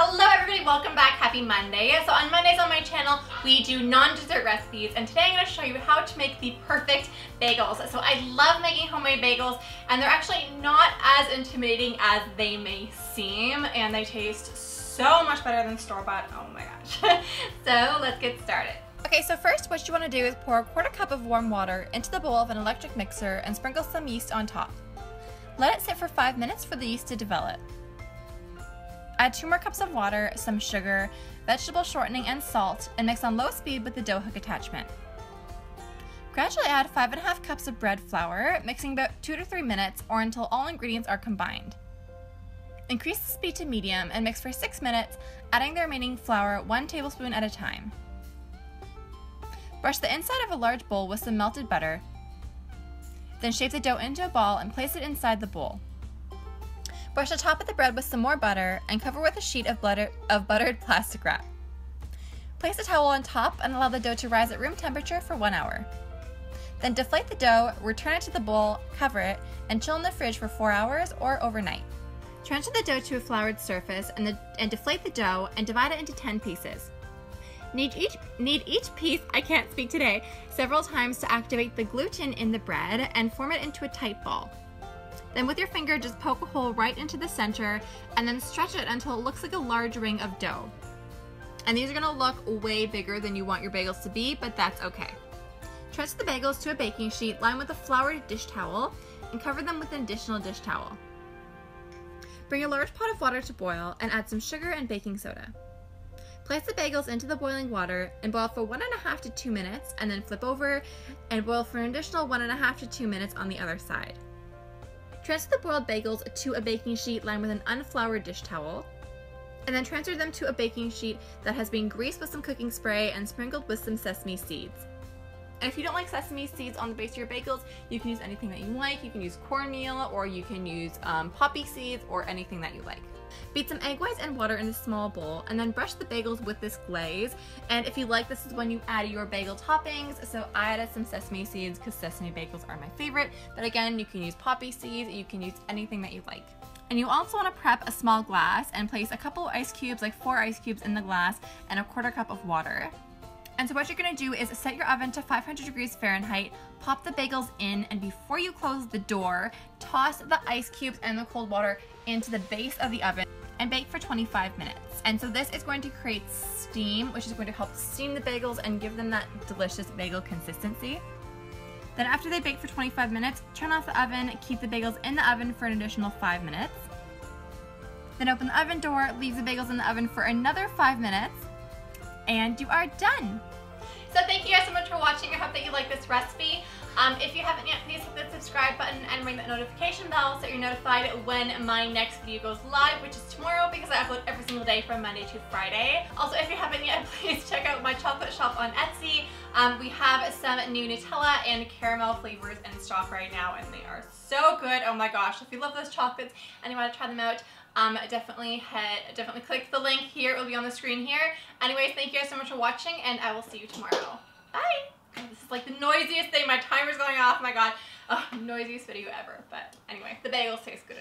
Hello everybody, welcome back, happy Monday. So on Mondays on my channel, we do non-dessert recipes and today I'm gonna show you how to make the perfect bagels. So I love making homemade bagels and they're actually not as intimidating as they may seem and they taste so much better than store-bought, oh my gosh. so let's get started. Okay, so first what you wanna do is pour a quarter cup of warm water into the bowl of an electric mixer and sprinkle some yeast on top. Let it sit for five minutes for the yeast to develop. Add two more cups of water, some sugar, vegetable shortening, and salt, and mix on low speed with the dough hook attachment. Gradually add five and a half cups of bread flour, mixing about two to three minutes or until all ingredients are combined. Increase the speed to medium and mix for six minutes, adding the remaining flour one tablespoon at a time. Brush the inside of a large bowl with some melted butter, then shape the dough into a ball and place it inside the bowl. Brush the top of the bread with some more butter and cover with a sheet of, butter, of buttered plastic wrap. Place a towel on top and allow the dough to rise at room temperature for one hour. Then deflate the dough, return it to the bowl, cover it, and chill in the fridge for four hours or overnight. Transfer the dough to a floured surface and, the, and deflate the dough and divide it into 10 pieces. Knead each, knead each piece, I can't speak today, several times to activate the gluten in the bread and form it into a tight ball. Then with your finger, just poke a hole right into the center and then stretch it until it looks like a large ring of dough. And these are gonna look way bigger than you want your bagels to be, but that's okay. Transfer the bagels to a baking sheet lined with a floured dish towel and cover them with an additional dish towel. Bring a large pot of water to boil and add some sugar and baking soda. Place the bagels into the boiling water and boil for one and a half to two minutes and then flip over and boil for an additional one and a half to two minutes on the other side. Transfer the boiled bagels to a baking sheet lined with an unfloured dish towel, and then transfer them to a baking sheet that has been greased with some cooking spray and sprinkled with some sesame seeds. And if you don't like sesame seeds on the base of your bagels, you can use anything that you like. You can use cornmeal or you can use um, poppy seeds or anything that you like. Beat some egg whites and water in a small bowl and then brush the bagels with this glaze. And if you like, this is when you add your bagel toppings. So I added some sesame seeds because sesame bagels are my favorite. But again, you can use poppy seeds, you can use anything that you like. And you also want to prep a small glass and place a couple ice cubes, like four ice cubes in the glass and a quarter cup of water. And so what you're gonna do is set your oven to 500 degrees Fahrenheit, pop the bagels in, and before you close the door, toss the ice cubes and the cold water into the base of the oven and bake for 25 minutes. And so this is going to create steam, which is going to help steam the bagels and give them that delicious bagel consistency. Then after they bake for 25 minutes, turn off the oven, keep the bagels in the oven for an additional five minutes. Then open the oven door, leave the bagels in the oven for another five minutes, and you are done. So thank you guys so much for watching. I hope that you like this recipe. Um, if you haven't yet, please hit the subscribe button and ring that notification bell so you're notified when my next video goes live, which is tomorrow because I upload every single day from Monday to Friday. Also, if you haven't yet, please check out my chocolate shop on Etsy. Um, we have some new Nutella and caramel flavors in stock right now and they are so good. Oh my gosh, if you love those chocolates and you want to try them out, um, definitely head, definitely click the link here. It will be on the screen here. Anyways, thank you guys so much for watching and I will see you tomorrow. Bye! this is like the noisiest thing. My timer's going off. My god. Oh, noisiest video ever. But anyway, the bagels taste good